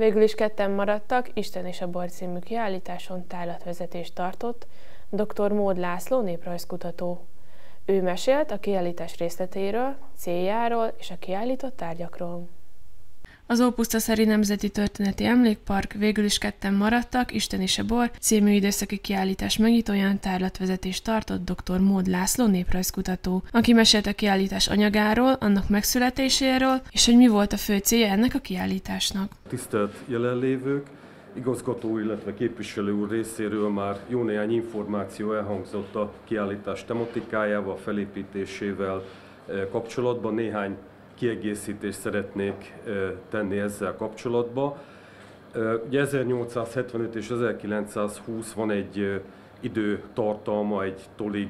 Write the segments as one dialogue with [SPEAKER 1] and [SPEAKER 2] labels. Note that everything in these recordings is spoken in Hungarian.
[SPEAKER 1] Végül is ketten maradtak, Isten és a bor című kiállításon tárlatvezetést tartott dr. Mód László néprajzkutató. Ő mesélt a kiállítás részleteiről, céljáról és a kiállított tárgyakról.
[SPEAKER 2] Az Ópusztaszeri Nemzeti Történeti Emlékpark végül is ketten maradtak, Isten és a bor című időszaki kiállítás megnyitóján tárlatvezetést tartott dr. Mód László néprajzkutató, aki mesélt a kiállítás anyagáról, annak megszületéséről, és hogy mi volt a fő célja ennek a kiállításnak.
[SPEAKER 3] Tisztelt jelenlévők! igazgató, illetve képviselő úr részéről már jó néhány információ elhangzott a kiállítás tematikájával, felépítésével eh, kapcsolatban. Néhány kiegészítést szeretnék tenni ezzel kapcsolatban. Ugye 1875 és 1920 van egy időtartalma, egy tolig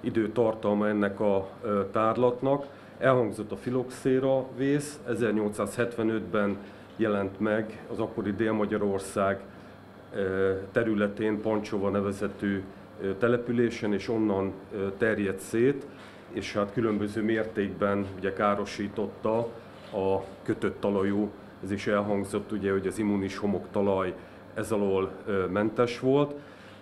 [SPEAKER 3] időtartalma ennek a tárlatnak. Elhangzott a filoxéra vész, 1875-ben jelent meg az akkori Dél-Magyarország területén Pancsova nevezetű településen, és onnan terjedt szét és hát különböző mértékben ugye károsította a kötött talajú, ez is elhangzott ugye, hogy az immunis homoktalaj ez alól mentes volt.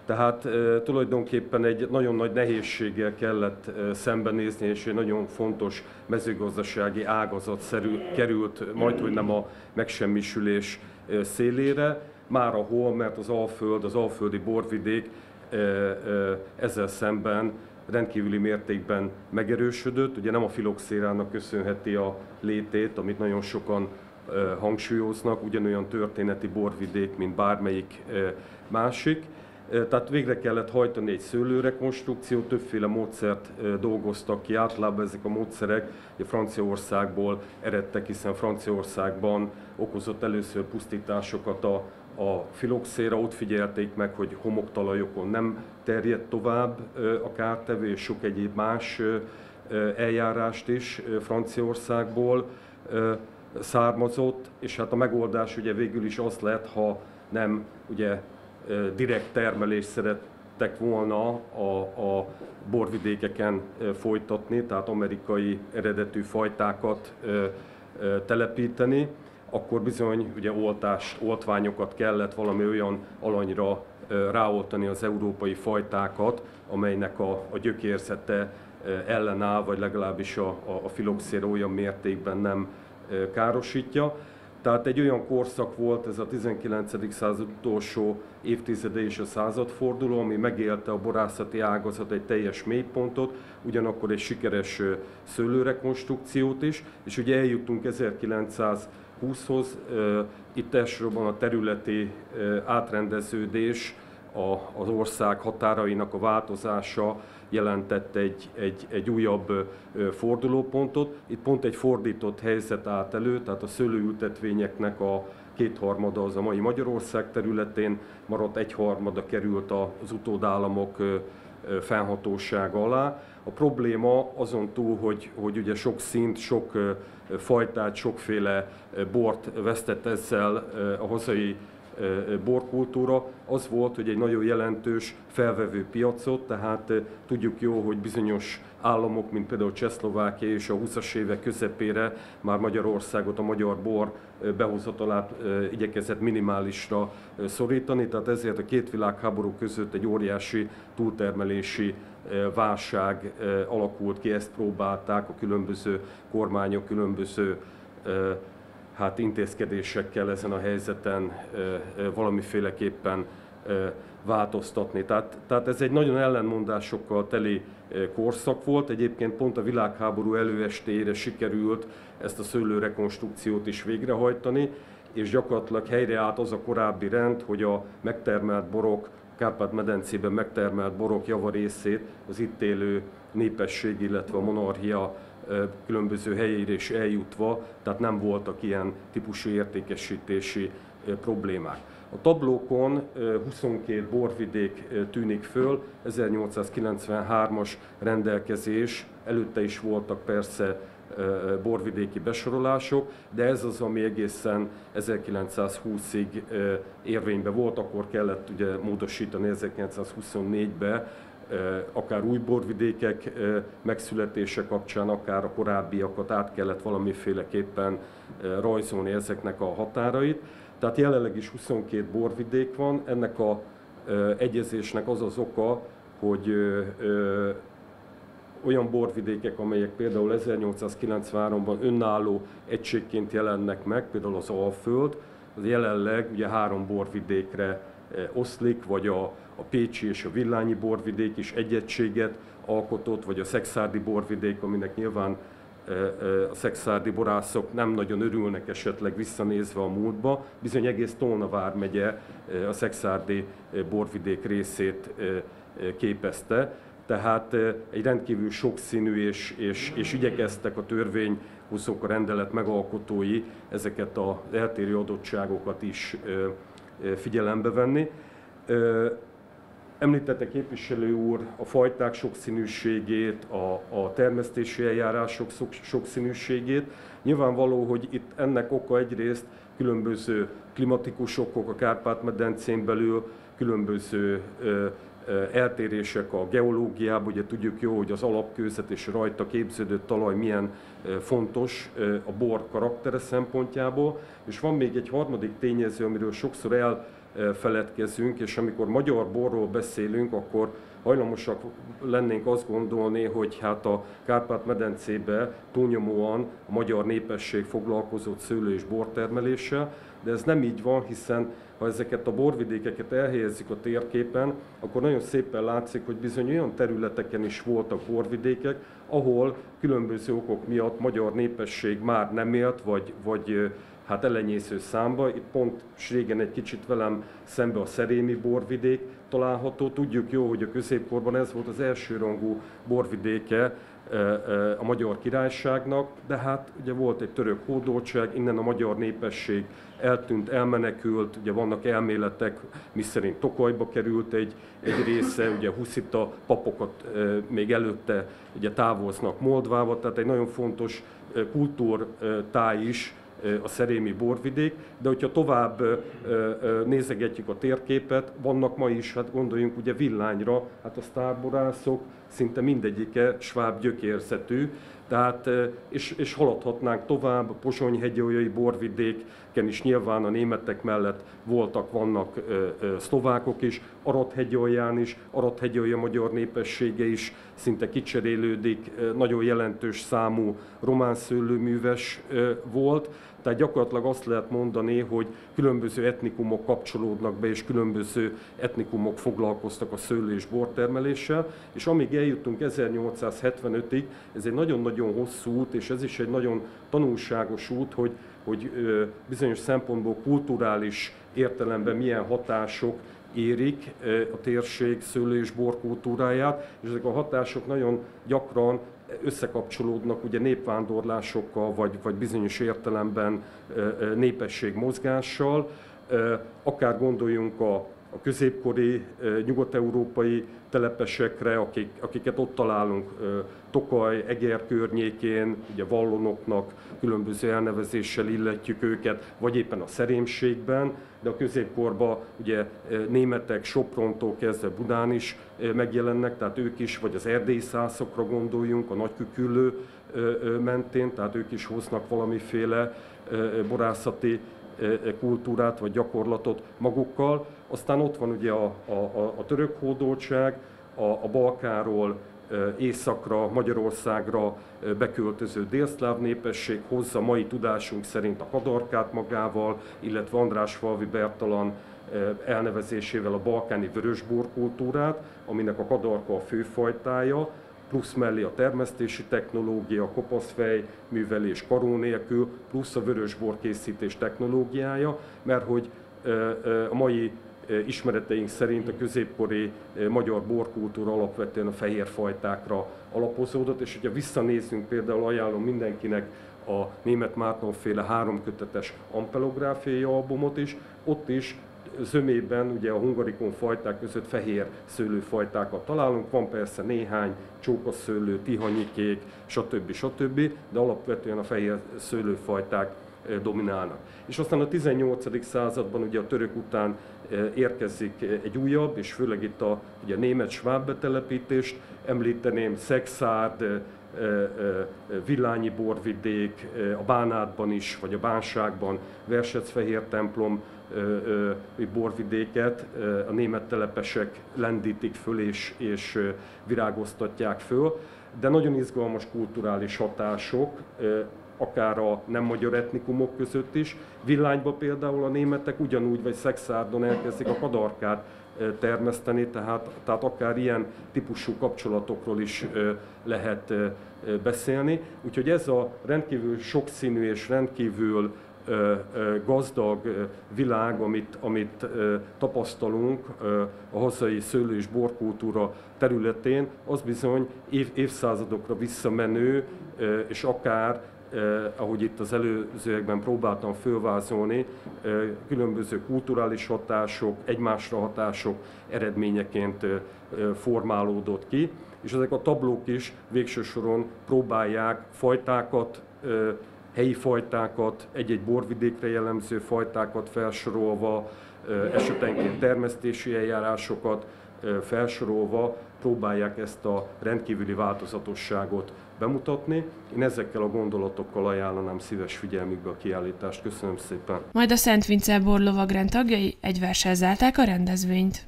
[SPEAKER 3] Tehát tulajdonképpen egy nagyon nagy nehézséggel kellett szembenézni, és egy nagyon fontos mezőgazdasági ágazat szerű, került majd, hogy nem a megsemmisülés szélére, már ahol, mert az Alföld, az alföldi borvidék ezzel szemben rendkívüli mértékben megerősödött. Ugye nem a filoxérának köszönheti a létét, amit nagyon sokan hangsúlyoznak, ugyanolyan történeti borvidék, mint bármelyik másik. Tehát végre kellett hajtani egy szőlőrekonstrukciót, többféle módszert dolgoztak ki, általában ezek a módszerek a Franciaországból eredtek, hiszen Franciaországban okozott először pusztításokat a a filoxéra ott figyelték meg, hogy homoktalajokon nem terjedt tovább a kártevő, és sok egyéb más eljárást is Franciaországból származott, és hát a megoldás ugye végül is az lett, ha nem ugye direkt termelést szerettek volna a, a borvidékeken folytatni, tehát amerikai eredetű fajtákat telepíteni, akkor bizony ugye oltás, oltványokat kellett valami olyan alanyra ráoltani az európai fajtákat, amelynek a, a gyökérzete ellenáll, vagy legalábbis a, a, filoxéra olyan mértékben nem károsítja. Tehát egy olyan korszak volt ez a 19. század utolsó évtizede és a századforduló, ami megélte a borászati ágazat egy teljes mélypontot, ugyanakkor egy sikeres szőlőrekonstrukciót is, és ugye eljutunk 1900 20-hoz. Itt elsősorban a területi átrendeződés, az ország határainak a változása jelentett egy, egy, egy újabb fordulópontot. Itt pont egy fordított helyzet állt elő, tehát a szőlőültetvényeknek a kétharmada az a mai Magyarország területén, maradt egyharmada került az utódállamok fennhatóság alá. A probléma azon túl, hogy, hogy ugye sok szint, sok fajtát, sokféle bort vesztett ezzel a hazai borkultúra, az volt, hogy egy nagyon jelentős felvevő piacot, tehát tudjuk jó, hogy bizonyos államok, mint például Csehszlovákia és a 20-as évek közepére már Magyarországot, a magyar bor behozatalát igyekezett minimálisra szorítani, tehát ezért a két világháború között egy óriási túltermelési válság alakult ki, ezt próbálták a különböző kormányok, különböző hát intézkedésekkel ezen a helyzeten valamiféleképpen változtatni. Tehát, tehát ez egy nagyon ellenmondásokkal teli korszak volt. Egyébként pont a világháború előestére sikerült ezt a szőlőrekonstrukciót is végrehajtani, és gyakorlatilag helyreállt az a korábbi rend, hogy a megtermelt borok, Kárpát-medencében megtermelt borok javarészét az itt élő népesség, illetve a monarchia különböző helyére is eljutva, tehát nem voltak ilyen típusú értékesítési problémák. A tablókon 22 borvidék tűnik föl, 1893-as rendelkezés, előtte is voltak persze borvidéki besorolások, de ez az, ami egészen 1920-ig érvényben volt, akkor kellett ugye módosítani 1924-be akár új borvidékek megszületése kapcsán, akár a korábbiakat át kellett valamiféleképpen rajzolni ezeknek a határait. Tehát jelenleg is 22 borvidék van, ennek a egyezésnek az az oka, hogy olyan borvidékek, amelyek például 1893-ban önálló egységként jelennek meg, például az Alföld, az jelenleg ugye három borvidékre oszlik, vagy a, a Pécsi és a Villányi borvidék is egy egységet alkotott, vagy a Szexárdi borvidék, aminek nyilván a szexárdi borászok nem nagyon örülnek esetleg visszanézve a múltba. Bizony egész Tolna vármegye a szexárdi borvidék részét képezte. Tehát egy rendkívül sokszínű és, és, és igyekeztek a törvényhozók, a rendelet megalkotói ezeket az eltérő adottságokat is figyelembe venni. Említette képviselő úr a fajták sokszínűségét, a, a termesztési eljárások sokszínűségét. Nyilvánvaló, hogy itt ennek oka egyrészt különböző klimatikus okok a Kárpát-medencén belül, különböző eltérések a geológiában, ugye tudjuk jó, hogy az alapkőzet és rajta képződő talaj milyen fontos a bor karaktere szempontjából, és van még egy harmadik tényező, amiről sokszor el feledkezünk, és amikor magyar borról beszélünk, akkor hajlamosak lennénk azt gondolni, hogy hát a Kárpát-medencébe túlnyomóan a magyar népesség foglalkozott szőlő- és bortermeléssel, de ez nem így van, hiszen ha ezeket a borvidékeket elhelyezzük a térképen, akkor nagyon szépen látszik, hogy bizony olyan területeken is voltak borvidékek, ahol különböző okok miatt magyar népesség már nem élt, vagy, vagy hát elenyésző számba. Itt pont régen egy kicsit velem szembe a szerémi borvidék található. Tudjuk jó, hogy a középkorban ez volt az elsőrangú borvidéke a magyar királyságnak, de hát ugye volt egy török hódoltság, innen a magyar népesség eltűnt, elmenekült, ugye vannak elméletek, miszerint Tokajba került egy, egy része, ugye huszita papokat még előtte ugye távoznak Moldvába, tehát egy nagyon fontos kultúrtáj is a szerémi borvidék, de hogyha tovább nézegetjük a térképet, vannak ma is, hát gondoljunk ugye villányra, hát a sztárborászok szinte mindegyike sváb gyökérzetű, tehát, és, és haladhatnánk tovább, Pozsonyhegyolyai borvidéken is nyilván a németek mellett voltak, vannak szlovákok is, Arathegyolján is, Arathegyolja magyar népessége is szinte kicserélődik, nagyon jelentős számú román szőlőműves volt, tehát gyakorlatilag azt lehet mondani, hogy különböző etnikumok kapcsolódnak be, és különböző etnikumok foglalkoztak a szőlő és bortermeléssel, és amíg eljutunk 1875-ig, ez egy nagyon-nagyon hosszú út, és ez is egy nagyon tanulságos út, hogy, hogy bizonyos szempontból kulturális értelemben milyen hatások érik a térség szőlő és borkultúráját, és ezek a hatások nagyon gyakran összekapcsolódnak ugye népvándorlásokkal, vagy, vagy bizonyos értelemben népességmozgással. Akár gondoljunk a, a középkori nyugat-európai telepesekre, akik, akiket ott találunk Tokaj, Eger környékén, ugye vallonoknak különböző elnevezéssel illetjük őket, vagy éppen a szerémségben, de a középkorban ugye németek Soprontól kezdve Budán is megjelennek, tehát ők is, vagy az erdélyi szászokra gondoljunk, a nagyküküllő mentén, tehát ők is hoznak valamiféle borászati kultúrát vagy gyakorlatot magukkal. Aztán ott van ugye a, a, a török hódoltság, a, a Balkáról északra, Magyarországra beköltöző délszláv népesség hozza mai tudásunk szerint a kadarkát magával, illetve András Falvi Bertalan elnevezésével a balkáni vörösbor kultúrát, aminek a kadarka a főfajtája, plusz mellé a termesztési technológia, a kopaszfej művelés karó nélkül, plusz a vörösbor készítés technológiája, mert hogy a mai ismereteink szerint a középkori magyar borkultúra alapvetően a fehér fajtákra alapozódott, és hogyha visszanézzünk, például ajánlom mindenkinek a német Márton féle háromkötetes ampelográfiai albumot is, ott is zömében ugye a hungarikon fajták között fehér szőlőfajtákat találunk, van persze néhány csókaszőlő, tihanyikék, stb. stb., de alapvetően a fehér szőlőfajták dominálnak. És aztán a 18. században ugye a török után érkezik egy újabb, és főleg itt a ugye, német sváb betelepítést, említeném Szexárd, Villányi borvidék, a Bánátban is, vagy a Bánságban, Versec-Fehér templom borvidéket a német telepesek lendítik föl és, és virágoztatják föl, de nagyon izgalmas kulturális hatások, akár a nem magyar etnikumok között is. Villányba például a németek ugyanúgy, vagy Szexárdon elkezdik a kadarkát termeszteni, tehát, tehát akár ilyen típusú kapcsolatokról is lehet beszélni. Úgyhogy ez a rendkívül sokszínű és rendkívül gazdag világ, amit, amit tapasztalunk a hazai szőlő- és borkultúra területén, az bizony év, évszázadokra visszamenő, és akár ahogy itt az előzőekben próbáltam fölvázolni, különböző kulturális hatások, egymásra hatások eredményeként formálódott ki, és ezek a tablók is végső soron próbálják fajtákat, helyi fajtákat, egy-egy borvidékre jellemző fajtákat felsorolva, esetenként termesztési eljárásokat felsorolva próbálják ezt a rendkívüli változatosságot bemutatni. Én ezekkel a gondolatokkal ajánlanám szíves figyelmükbe a kiállítást. Köszönöm szépen.
[SPEAKER 2] Majd a Szent Vince Borlovagrend tagjai egy versel zárták a rendezvényt.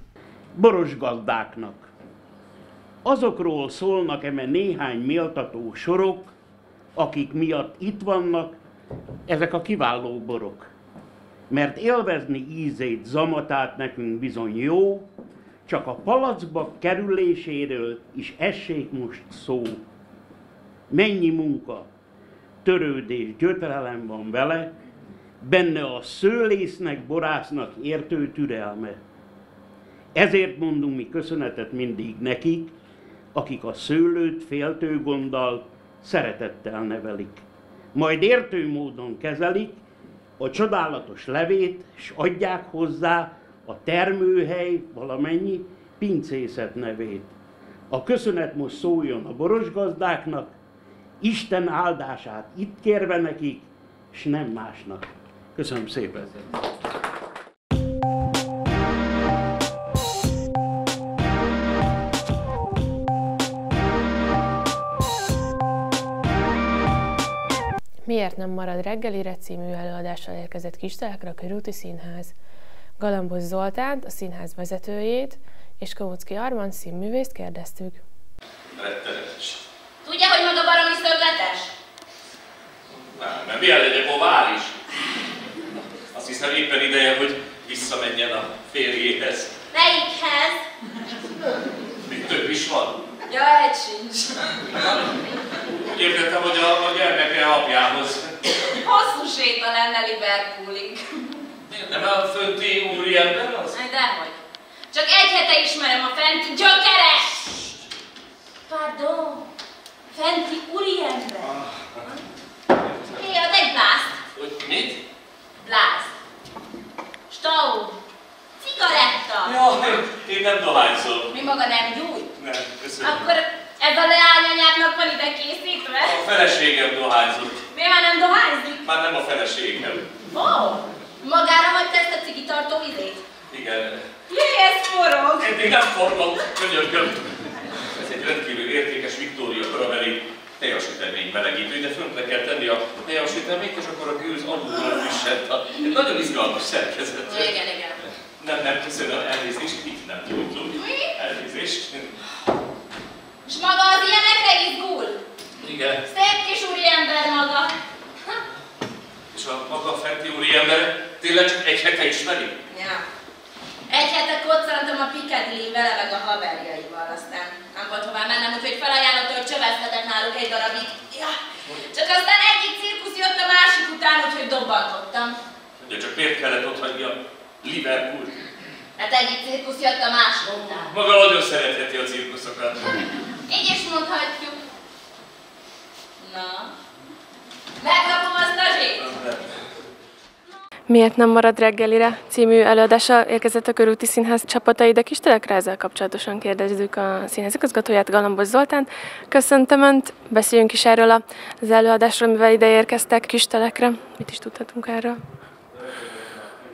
[SPEAKER 4] Boros gazdáknak. Azokról szólnak eme néhány méltató sorok, akik miatt itt vannak, ezek a kiváló borok. Mert élvezni ízét, zamatát nekünk bizony jó, csak a palacba kerüléséről is essék most szó. Mennyi munka, törődés, gyötrelem van vele, benne a szőlésznek, borásznak értő türelme. Ezért mondunk mi köszönetet mindig nekik, akik a szőlőt féltő gonddal, szeretettel nevelik. Majd értő módon kezelik a csodálatos levét, és adják hozzá a termőhely valamennyi pincészet nevét. A köszönet most szóljon a boros gazdáknak, Isten áldását itt kérve nekik, és nem másnak. Köszönöm szépen!
[SPEAKER 1] Miért nem marad reggelire című előadással érkezett Kistelekre a Körúti Színház. Galambos Zoltánt, a színház vezetőjét, és Kaucki Arman színművészt kérdeztük.
[SPEAKER 5] Rettenetes.
[SPEAKER 6] Tudja, hogy maga baromi szögletes?
[SPEAKER 5] Nem, mert milyen legyen a is. Azt hiszem éppen ideje, hogy visszamenjen a férjéhez.
[SPEAKER 6] Melyikhez?
[SPEAKER 5] Még több is van.
[SPEAKER 6] Ja, egy sincs.
[SPEAKER 5] Úgy értettem, hogy a, a gyermeke apjához.
[SPEAKER 6] Hosszú séta lenne Liverpoolig.
[SPEAKER 5] Nem a fönti úriember az?
[SPEAKER 6] Dehogy. Csak egy hete ismerem a fenti gyökeres! Pardon. Fenti úriember. Hé, ad egy blászt.
[SPEAKER 5] Hogy mit?
[SPEAKER 6] Blászt. Stau. Cigaretta.
[SPEAKER 5] Ja, én, én nem dohányzom.
[SPEAKER 6] Mi maga nem gyújt?
[SPEAKER 5] Nem, köszönöm.
[SPEAKER 6] Akkor ez a leányanyáknak van ide készítve?
[SPEAKER 5] A feleségem dohányzott.
[SPEAKER 6] Miért már nem dohányzik?
[SPEAKER 5] Már nem a feleségem.
[SPEAKER 6] Ó, oh, magára hagyta ezt a cigitartó izét?
[SPEAKER 5] Igen.
[SPEAKER 6] Jé, ez forog!
[SPEAKER 5] Eddig nem forgom, könyörgöm. Egy rendkívül értékes Victoria Caraveli tejasütemény melegítő, de fönt le kell tenni a tejasüteményt, és akkor a gőz alulról frissett. Egy nagyon izgalmas szerkezet.
[SPEAKER 6] Igen, igen.
[SPEAKER 5] Nem, nem, köszönöm, elnézést, itt nem.
[SPEAKER 6] Mi?
[SPEAKER 5] Elnézést.
[SPEAKER 6] És maga az ilyenekre izgul?
[SPEAKER 5] Igen.
[SPEAKER 6] Szép kis úriember maga.
[SPEAKER 5] És a maga fenti úriember tényleg csak egy hete ismeri?
[SPEAKER 6] Ja. Egy hete koccantam a Piccadilly vele meg a haverjaival, aztán nem volt hová mennem, úgyhogy felajánlott, hogy csövezhetek náluk egy darabig. Ja. Csak aztán egyik cirkusz jött a másik után, úgyhogy dobbantottam.
[SPEAKER 5] De csak miért kellett ott hagyni a Liverpool?
[SPEAKER 6] Hát egyik cirkusz jött a másik után.
[SPEAKER 5] Maga nagyon szeretheti a cirkuszokat.
[SPEAKER 6] Így is mondhatjuk. Na, megkapom azt a zsét?
[SPEAKER 1] Miért nem marad reggelire című előadása érkezett a Körúti Színház csapatai, de kistelekre ezzel kapcsolatosan kérdezzük a színház igazgatóját, Galambos Zoltán. Köszöntöm Önt, beszéljünk is erről az előadásról, mivel ide érkeztek kistelekre. Mit is tudhatunk erről?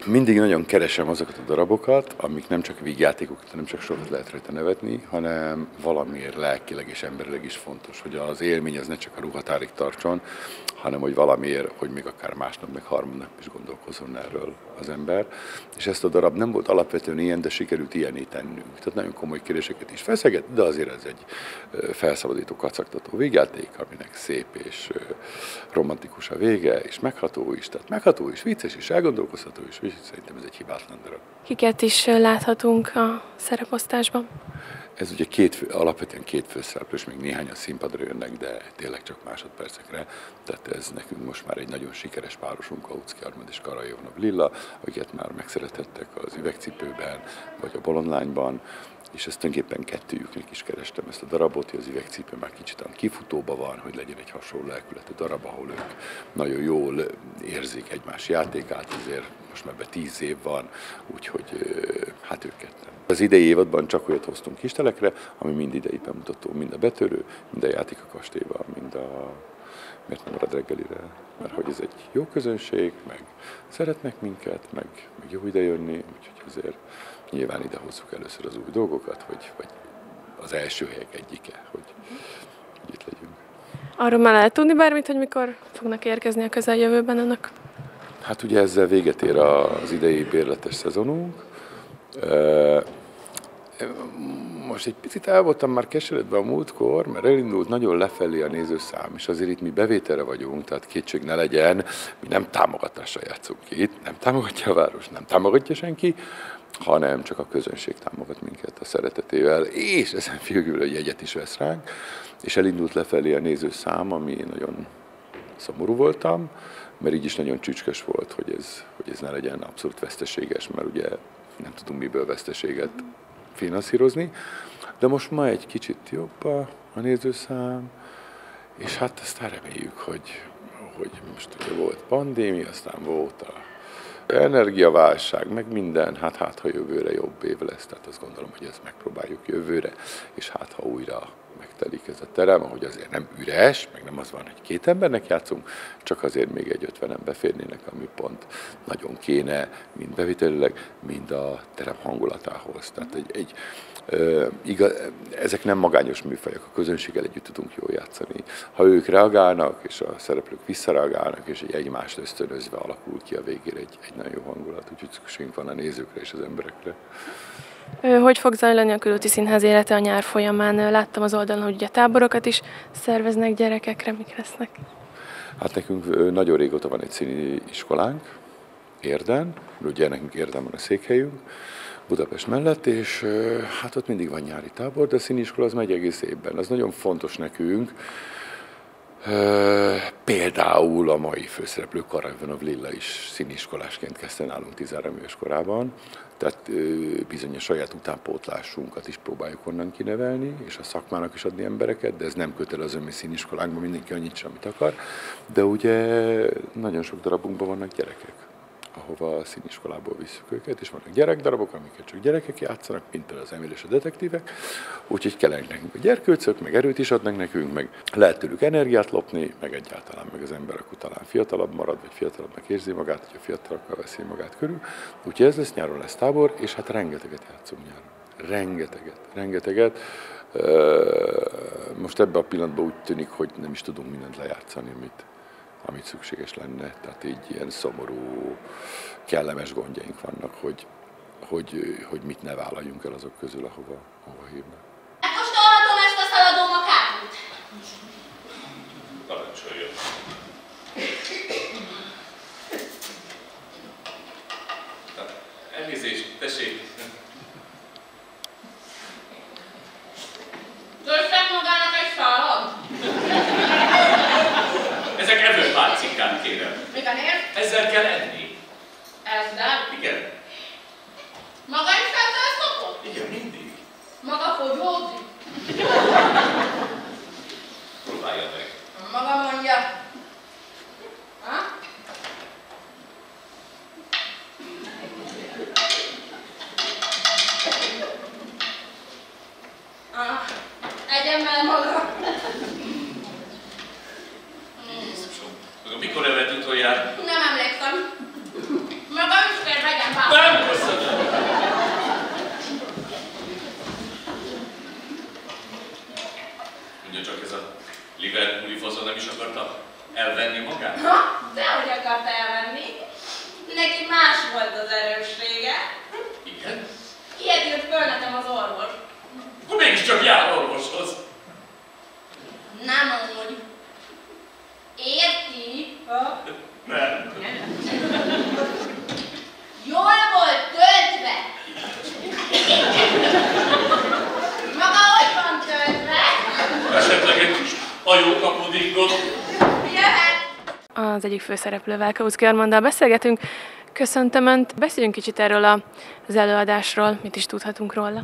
[SPEAKER 7] Mindig nagyon keresem azokat a darabokat, amik nem csak vígjátékok, nem csak sokat lehet rajta nevetni, hanem valamiért lelkileg és emberileg is fontos, hogy az élmény az ne csak a ruhatárig tartson, hanem hogy valamiért, hogy még akár másnap, meg harmadnap is gondolkozon erről az ember. És ezt a darab nem volt alapvetően ilyen, de sikerült ilyené tennünk. Tehát nagyon komoly kérdéseket is feszeget, de azért ez egy felszabadító, kacagtató végjáték, aminek szép és romantikus a vége, és megható is. Tehát megható is, vicces is, elgondolkozható is, és szerintem ez egy hibátlan darab.
[SPEAKER 1] Kiket is láthatunk a szereposztásban?
[SPEAKER 7] Ez ugye két, alapvetően két főszereplős, még néhány a színpadra jönnek, de tényleg csak másodpercekre. Tehát ez nekünk most már egy nagyon sikeres párosunk, Kautsky Armand és Karajovnov Lilla, akiket már megszeretettek az üvegcipőben, vagy a bolondlányban, és ezt tulajdonképpen kettőjüknek is kerestem ezt a darabot, hogy az üvegcipő már kicsit kifutóba van, hogy legyen egy hasonló lelkületű darab, ahol ők nagyon jól érzik egymás játékát, azért most már be tíz év van, úgyhogy hát őket nem. Az idei évadban csak olyat hoztunk kistelekre, ami mind idei bemutató, mind a betörő, mind a játék a kastélyban, mind a miért nem marad reggelire, mert hogy ez egy jó közönség, meg szeretnek minket, meg, meg jó ide jönni, úgyhogy azért nyilván ide hozzuk először az új dolgokat, hogy, vagy az első helyek egyike, hogy, hogy itt legyünk.
[SPEAKER 1] Arról már lehet tudni bármit, hogy mikor fognak érkezni a közeljövőben önök?
[SPEAKER 7] Hát ugye ezzel véget ér az idei bérletes szezonunk. Most egy picit el voltam már keseredve a múltkor, mert elindult nagyon lefelé a nézőszám, és azért itt mi bevételre vagyunk, tehát kétség ne legyen, mi nem támogatásra játszunk itt, nem támogatja a város, nem támogatja senki, hanem csak a közönség támogat minket a szeretetével, és ezen félgül egy jegyet is vesz ránk, és elindult lefelé a nézőszám, ami nagyon szomorú voltam, mert így is nagyon csücskös volt, hogy ez, hogy ez ne legyen abszolút veszteséges, mert ugye nem tudunk miből veszteséget finanszírozni, de most ma egy kicsit jobb a, a nézőszám, és hát aztán reméljük, hogy, hogy most ugye volt pandémia, aztán volt a energiaválság, meg minden, hát hát ha jövőre jobb év lesz, tehát azt gondolom, hogy ezt megpróbáljuk jövőre, és hát ha újra megtelik ez a terem, ahogy azért nem üres, meg nem az van, hogy két embernek játszunk, csak azért még egy ötvenen beférnének, ami pont nagyon kéne, mind bevitelileg, mind a terem hangulatához. Tehát egy, egy igaz, ezek nem magányos műfajok, a közönséggel együtt tudunk jól játszani. Ha ők reagálnak, és a szereplők visszareagálnak, és egy egymást ösztönözve alakul ki a végére egy, egy nagyon jó hangulat, úgyhogy szükségünk van a nézőkre és az emberekre.
[SPEAKER 1] Hogy fog zajlani a Körúti Színház élete a nyár folyamán? Láttam az oldalon, hogy ugye táborokat is szerveznek gyerekekre, mik lesznek?
[SPEAKER 7] Hát nekünk nagyon régóta van egy színi iskolánk, Érden, ugye nekünk Érden van a székhelyünk, Budapest mellett, és hát ott mindig van nyári tábor, de a színiskola az megy egész évben. Az nagyon fontos nekünk, Például a mai főszereplő Karajvanov Lilla is színiskolásként kezdte nálunk 13 éves korában, tehát bizony a saját utánpótlásunkat is próbáljuk onnan kinevelni, és a szakmának is adni embereket, de ez nem kötelező mi színiskolánkban, mindenki annyit amit akar, de ugye nagyon sok darabunkban vannak gyerekek ahova a színiskolából visszük őket, és vannak gyerekdarabok, amiket csak gyerekek játszanak, mint az Emil és a detektívek, úgyhogy kellenek nekünk a gyerkőcök, meg erőt is adnak nekünk, meg lehet tőlük energiát lopni, meg egyáltalán meg az ember akkor talán fiatalabb marad, vagy fiatalabbnak érzi magát, hogyha fiatalabbal veszi magát körül. Úgyhogy ez lesz nyáron lesz tábor, és hát rengeteget játszunk nyáron. Rengeteget, rengeteget. Most ebben a pillanatban úgy tűnik, hogy nem is tudunk mindent lejátszani, amit, amit szükséges lenne. Tehát így ilyen szomorú, kellemes gondjaink vannak, hogy, hogy, hogy mit ne vállaljunk el azok közül, ahova, ahova hívnak.
[SPEAKER 6] Megkóstolhatom ezt a szaladó makárót?
[SPEAKER 5] ezzel kell enni.
[SPEAKER 6] Ezzel?
[SPEAKER 5] Igen.
[SPEAKER 6] Maga is ezzel szokott?
[SPEAKER 5] Igen, mindig.
[SPEAKER 6] Maga fogyózik?
[SPEAKER 5] Próbálja meg.
[SPEAKER 6] Maga mondja. Ha?
[SPEAKER 5] Ah,
[SPEAKER 6] egyen már maga. Jézusom, mikor evett utoljára?
[SPEAKER 5] Nem, köszönöm. Mondja csak ez a Liverpooli fazon nem is akarta elvenni magát?
[SPEAKER 6] Ha, dehogy akarta elvenni. Neki más volt az erőssége.
[SPEAKER 5] Igen.
[SPEAKER 6] Ilyet írt föl nekem az orvos.
[SPEAKER 5] Akkor mégiscsak jár orvoshoz.
[SPEAKER 6] Nem úgy. Érti? Ha?
[SPEAKER 5] Nem.
[SPEAKER 6] Jól volt töltve. Maga hogy van töltve?
[SPEAKER 5] Esetleg egy kis hajókapudingot.
[SPEAKER 6] Jöhet.
[SPEAKER 2] Az egyik főszereplővel, Kauszki Armanddal beszélgetünk. Köszöntöm Önt, beszéljünk kicsit erről a- az előadásról, mit is tudhatunk róla.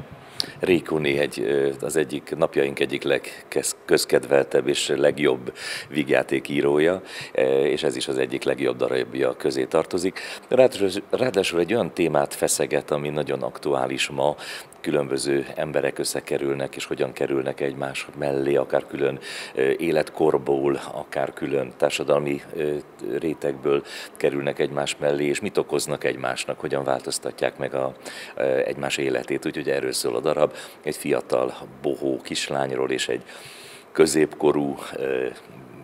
[SPEAKER 8] Rékuni egy, az egyik napjaink egyik legközkedveltebb és legjobb vígjátékírója, e, és ez is az egyik legjobb darabja közé tartozik. Ráadásul, ráadásul egy olyan témát feszeget, ami nagyon aktuális ma, különböző emberek összekerülnek, és hogyan kerülnek egymás mellé, akár külön életkorból, akár külön társadalmi rétegből kerülnek egymás mellé, és mit okoznak egymásnak, hogyan változtatják meg a, egymás életét. Úgyhogy erről szól a darab. Egy fiatal bohó kislányról és egy középkorú,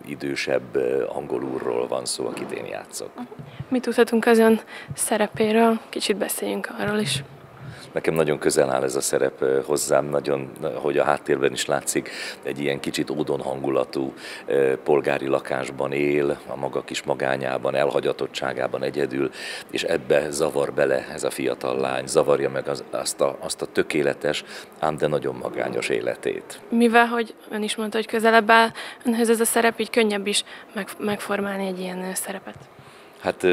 [SPEAKER 8] idősebb ö, angol úrról van szó, akit én játszok.
[SPEAKER 2] Mit tudhatunk az Ön szerepéről? Kicsit beszéljünk arról is.
[SPEAKER 8] Nekem nagyon közel áll ez a szerep hozzám, nagyon, hogy a háttérben is látszik, egy ilyen kicsit ódon hangulatú polgári lakásban él, a maga kis magányában, elhagyatottságában egyedül, és ebbe zavar bele ez a fiatal lány, zavarja meg az, azt, a, azt a tökéletes, ám de nagyon magányos életét.
[SPEAKER 2] Mivel, hogy Ön is mondta, hogy közelebb áll Önhöz ez a szerep, így könnyebb is meg, megformálni egy ilyen szerepet.
[SPEAKER 8] Hát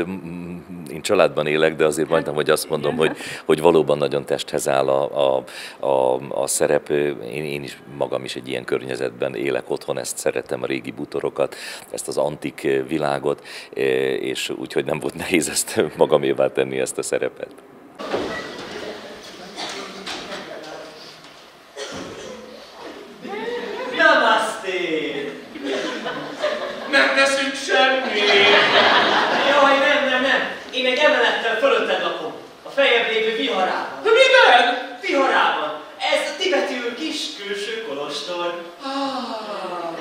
[SPEAKER 8] én családban élek, de azért majdnem, hogy azt mondom, hogy, hogy valóban nagyon testhez áll a, a, a, a szerep. Én, én is magam is egy ilyen környezetben élek otthon, ezt szeretem, a régi butorokat, ezt az antik világot, és úgyhogy nem volt nehéz ezt magamévá tenni, ezt a szerepet.
[SPEAKER 9] Namaste!
[SPEAKER 5] Nem teszünk semmit.
[SPEAKER 9] Jaj, nem, nem, nem! Én egy emelettel fölötted fejebb lévő viharában.
[SPEAKER 5] De miben?
[SPEAKER 9] Viharában! Ez a tibetű kis külső kolostor. Ah.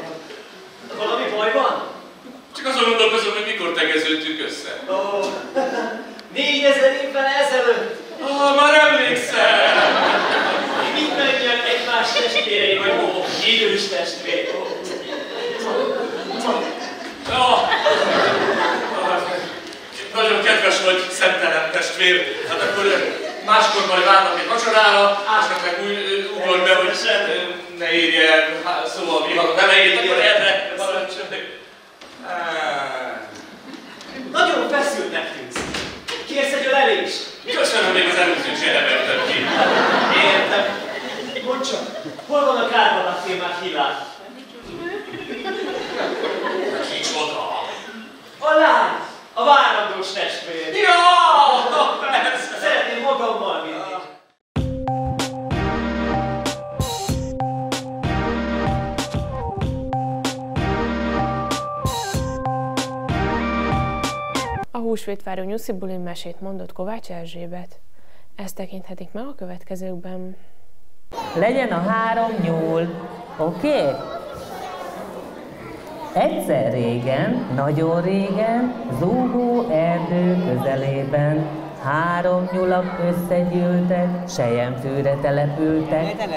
[SPEAKER 9] Valami baj van?
[SPEAKER 5] Csak azon gondolkozom, hogy mikor tegeződtünk össze.
[SPEAKER 9] Ó, négyezer évvel ezelőtt
[SPEAKER 5] Ah, már emlékszem!
[SPEAKER 9] mi mindannyian egymás testvérei vagyunk. Idős testvér. Ó
[SPEAKER 5] ah, nagyon kedves vagy, szemtelen testvér. Hát akkor máskor majd várnak egy vacsorára, meg úgy ugorj be, hogy ne érje el szó a viharat elejét, akkor erre
[SPEAKER 9] Nagyon feszültnek tűnsz. Kérsz egy ölelést?
[SPEAKER 5] Köszönöm, még az előzőt sem ki.
[SPEAKER 9] Értem. Mondd csak, hol van a kárban a témát Hilár?
[SPEAKER 5] Kicsoda!
[SPEAKER 9] A lány! A várandós testvér!
[SPEAKER 5] Ja, persze!
[SPEAKER 9] Szeretném magammal vinni.
[SPEAKER 1] A húsvétváró nyuszi bulin mesét mondott Kovács Erzsébet. Ezt tekinthetik meg a következőkben.
[SPEAKER 10] Legyen a három nyúl, oké? Okay? Egyszer régen, nagyon régen, zúgó erdő közelében három nyulak összegyűltek, sejemfűre települtek.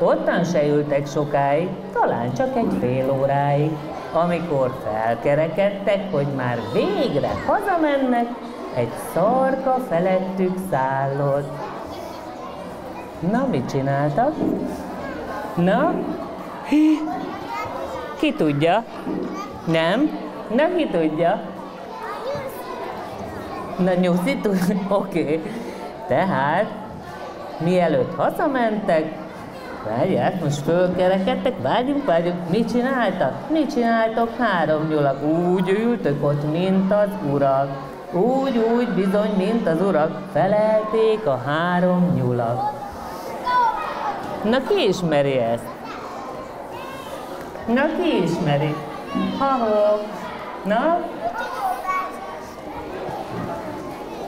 [SPEAKER 10] Ottan se ültek sokáig, talán csak egy fél óráig. Amikor felkerekedtek, hogy már végre hazamennek, egy szarka felettük szállott. Na, mit csináltak? Na? Hí. Ki tudja? Nem? Na, ki tudja? Na, nyuszi tud? Oké. Tehát, mielőtt hazamentek, várják, most fölkerekedtek, várjunk, várjunk, mit csináltak? Mit csináltok három nyulak? Úgy ültök ott, mint az urak. Úgy, úgy, bizony, mint az urak, felelték a három nyulak. Na ki ismeri ezt? Na ki ismeri? Ha-ho. Na?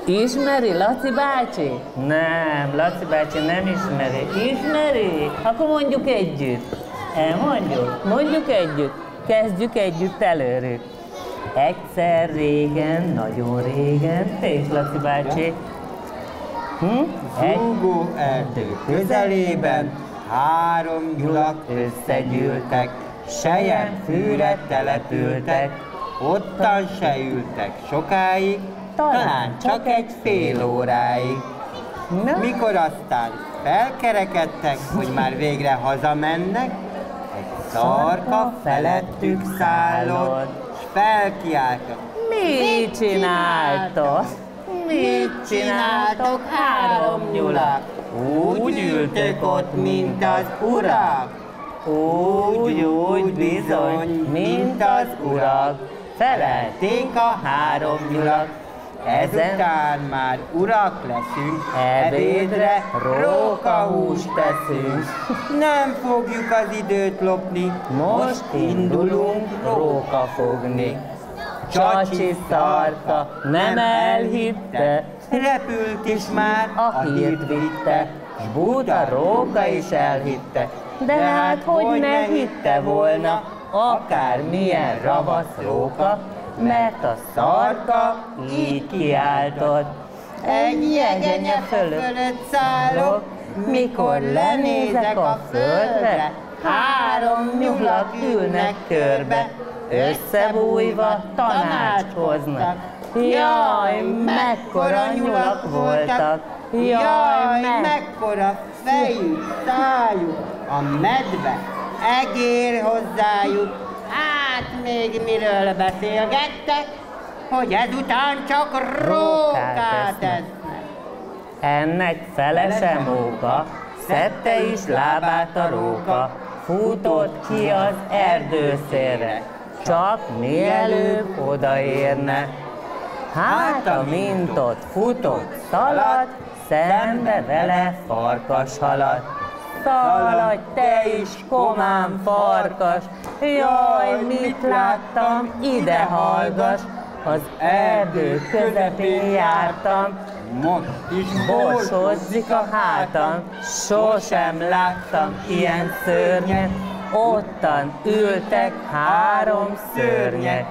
[SPEAKER 10] Ismeri Laci bácsi? Nem, Laci bácsi nem ismeri. Ismeri? Akkor mondjuk együtt. Elmondjuk? Mondjuk együtt. Kezdjük együtt előről. Egyszer régen, nagyon régen, te is Laci bácsi. Hm?
[SPEAKER 11] Zúgó erdő közelében három nyulak összegyűltek, sejen fűre települtek, ottan se ültek sokáig, talán csak egy fél óráig. Mikor aztán felkerekedtek, hogy már végre hazamennek, egy szarka felettük szállott, s felkiáltott.
[SPEAKER 10] Mit csináltok? Mit csináltok, három nyulak?
[SPEAKER 11] Úgy ültök ott, mint az urak.
[SPEAKER 10] Úgy, úgy bizony, mint az urak. Felelték a három nyulak.
[SPEAKER 11] Ezután már urak leszünk,
[SPEAKER 10] Ebédre rókahúst teszünk.
[SPEAKER 11] Nem fogjuk az időt lopni,
[SPEAKER 10] Most indulunk róka fogni. Csacsi szarka nem elhitte,
[SPEAKER 11] repült is már
[SPEAKER 10] a hírt vitte, s Buta róka is elhitte. De hát hogy ne hitte volna, akár milyen ravasz róka, mert a szarka így kiáltott. Egy jegenye fölött szállok, mikor lenézek a földre, három nyulak ülnek körbe, összebújva tanácskoznak. Jaj, mekkora nyulak voltak, jaj,
[SPEAKER 11] mekkora fejük, szájuk, a medve egér hozzájuk. Hát még miről beszélgettek, hogy ezután csak rókát esznek.
[SPEAKER 10] Ennek fele sem móka, szedte is lábát a róka, futott ki az erdőszélre, csak mielőbb odaérne. Hát, amint ott futott, szaladt, szembe vele farkas halad. Szaladj te is, komám farkas, jaj, mit láttam, ide hallgass, az erdő közepén jártam,
[SPEAKER 11] most is
[SPEAKER 10] borsodzik a hátam, sosem láttam ilyen szörnyet, ottan ültek három szörnyek.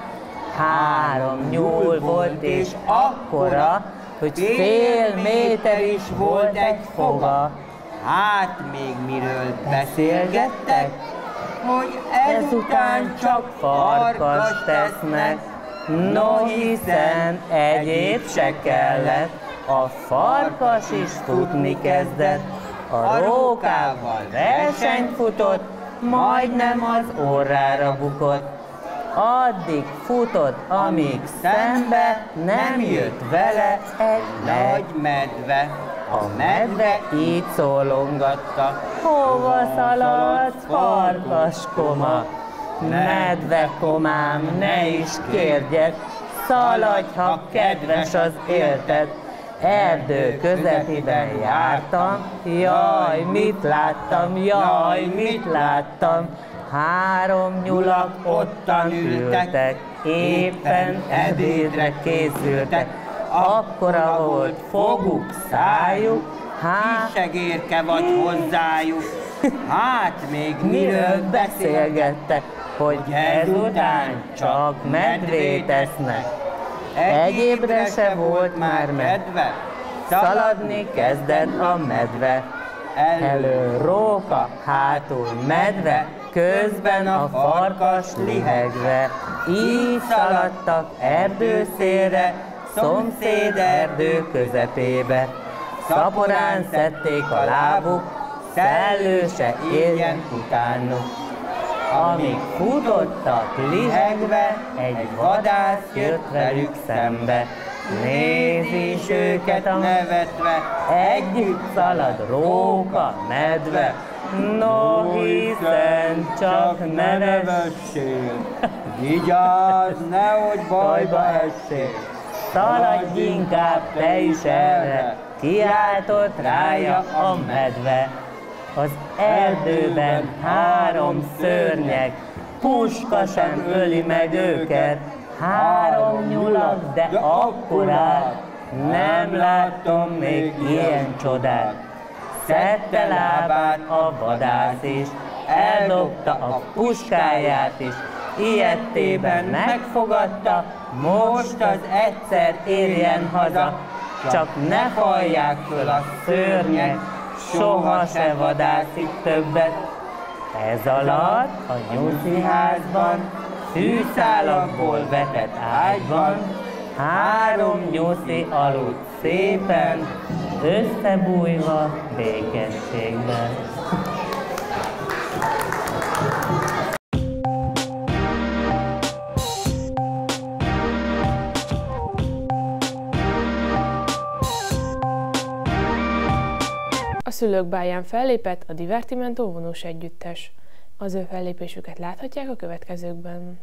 [SPEAKER 10] Három nyúl volt és akkora, hogy fél méter is volt egy foga.
[SPEAKER 11] Hát még miről beszélgettek, hogy
[SPEAKER 10] Ezután csak farkas tesznek, no hiszen egyéb se kellett, a farkas is futni kezdett, a rókával versenyt futott, majdnem az orrára bukott. Addig futott, amíg szembe nem jött vele egy
[SPEAKER 11] nagy medve.
[SPEAKER 10] A medve így szólongatta, hova szaladsz, farkaskoma? Medve komám, ne is kérjed, szaladj, ha kedves az élted. Erdő közepében jártam, jaj, mit láttam, jaj, mit láttam. Három nyulak ottan ültek, éppen ebédre készültek. Akkora volt foguk, szájuk, hát...
[SPEAKER 11] Kisegérke vagy hozzájuk, hát még
[SPEAKER 10] miről beszélgettek, hogy ezután csak medvét esznek. Egyébre se volt már medve, szaladni kezdett a medve. Elő róka, hátul medve, közben a farkas lihegve. Így szaladtak erdőszélre, szomszéd erdő közepébe. Szaporán szedték a lábuk, szellő se éljen utánuk. Amíg futottak lihegve, egy vadász jött velük szembe. Néz is őket a nevetve, együtt szalad róka, medve. No, hiszen csak ne nevessél,
[SPEAKER 11] vigyázz, nehogy bajba essél.
[SPEAKER 10] Szaladj inkább te is erre, kiáltott rája a medve. Az erdőben három szörnyek, puska sem öli meg őket, három nyulak, de akkorát,
[SPEAKER 11] Nem láttam még ilyen csodát. Szedte lábát a vadász is, eldobta a puskáját is, ilyettében megfogadta, most az egyszer érjen haza, csak ne hallják föl a szörnyek, soha se vadászik többet. Ez alatt a nyuszi házban, szűszálakból vetett ágyban, három nyuszi aludt szépen, összebújva békességben.
[SPEAKER 1] Szülők báján fellépett a Divertimento vonós együttes. Az ő fellépésüket láthatják a következőkben.